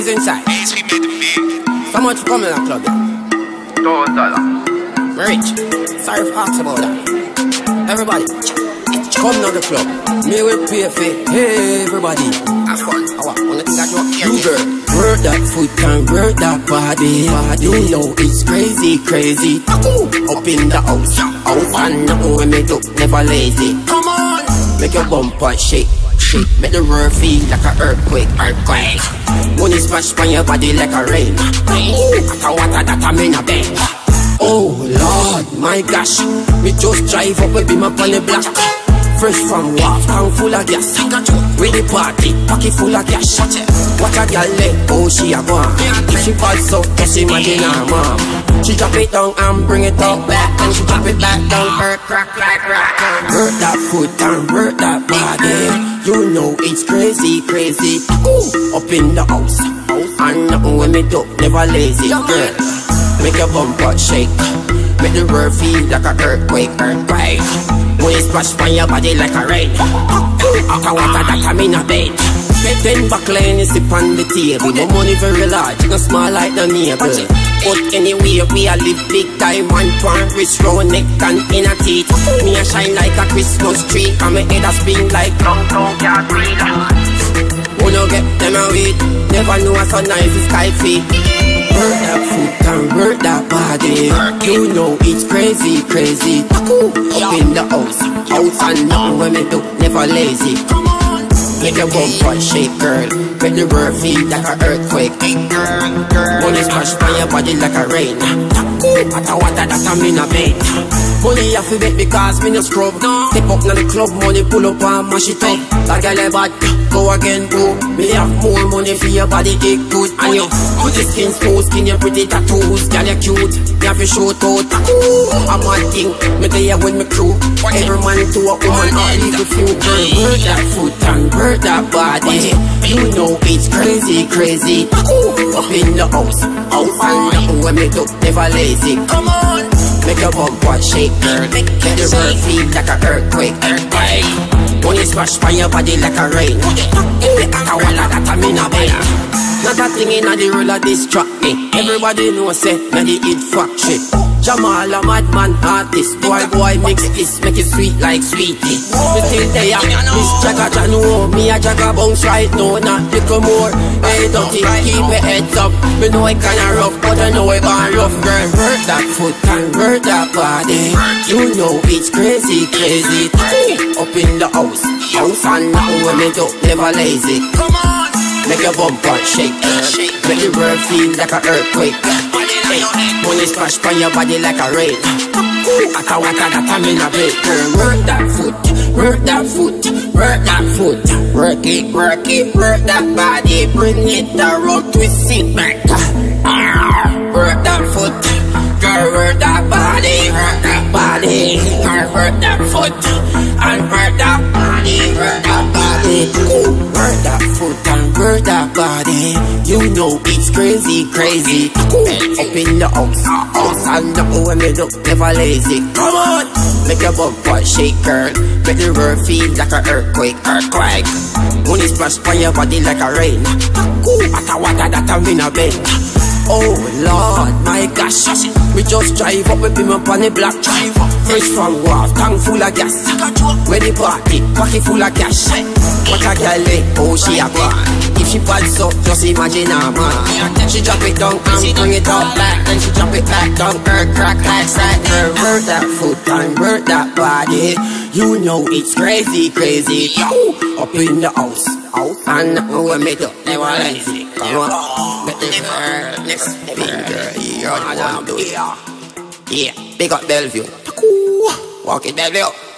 is inside. Ace, we made the beat. So much coming to the club. Don't dollar. Rich. Sorry for asking about that. Everybody, come to the club. Me will pay for everybody. Have fun. I want to think that you You girl, work that foot and work that body. You know it's crazy, crazy. Up in the house, out and nothing when me do, never lazy. Come on, make your bumper shake. Shake, make the world feel like an earthquake, earthquake. Splash on your body like a rain. After water that I'm in a bed. Oh Lord, my gosh, me just drive up him up on the block. Fresh from wharf, town full of gas. With the party, pocket full of cash. What a gal let, oh she a go. If she falls out, just imagine her mom. She drop it down and bring it up back, and she drop it back down, her crack, crack, crack. Work that foot and work that body. You know it's crazy, crazy. Ooh, up in the house, and nothing when me do, never lazy, girl. Make your bumper shake. Make the world feel like a earthquake, earthquake. When you splash on your body like a rain. After water that I'm in a bed. Ten buckle and you sip on the table. No money very large, you small like the neighbor. But anyway, we a live big time One pan wrist round neck and in a teeth Me a shine like a Christmas tree And my head a spin like car Who no get them a weed. Never know a so nice is sky feet Work that foot and work that body. You know it's crazy, crazy. Up in the house, house and nothing when me do Never lazy Make your bumper shake, girl. Make the world feel like a earthquake. Girl, girl Money splash on your body like a rain. Water, water that I'm in a bed Money have to bet because me no scrub. Step up na the club, money pull up and mash it up. Like a bad, go again boo. Me have more money for your body, it good. And you, put your skin smooth, skin your pretty tattoos. Girl, you cute, me have show it out I'm a thing, me there with me crew. Every man to a woman, all need a few. Girl, that foot and work that body. You know it's crazy, crazy. Up in the house, house and when me do, never lazy. Come on. Make your bumper shake, girl Make the world feel like a earthquake, earthquake. Money splash on your body like a rain. After all of that I'm in a bed. Not a thing in the roll of this track me. Everybody know say, me the hit factory Jamal a madman artist. Boy, boy, mix this, make it sweet like sweetie. Me still there, Miss Jagga Janu Me a Jagga bounce right now, not little more. Hey, dirty, keep your heads up. Me know it kinda rough, but I know it gone rough Girl, work that foot and work that body. You know it's crazy, crazy. Up in the house, house and nothing when me do, never lazy. Come on. Make your bumper shake, girl Make the world feel like an earthquake Hey, money splash on your body like a rain After water that I'm in a bed work that foot, work that foot, work that foot Work it, work it, work that body Bring it around, twist it back Ah, Work that foot Girl, work that body, work that body Girl, work that foot And work that body, work that body Work that foot and work that body You know it's crazy, crazy. Up in the house, house and up when me do never lazy. Come on, make your bumper shake, girl. Make the world feel like an earthquake, earthquake Money splash on your body like a rain. Ooh, After water that I'm in a bed. Oh Lord, my gosh. We just drive up with him up on the block. Drive up. Fresh from wharf, tank full of gas. Where the party, pocket full of cash What a girl eh, oh she a go If she pads up, just imagine her man She drop it down and bring it up back. Then she drop it back down, her crack like sack Her work that foot and work that body. You know it's crazy, crazy. Ooh, Up in the house, house And nothing when me do, never lazy Come on, get the girl, next finger You know what I'm doing Yeah, big up Bellevue. Walk it Bellevue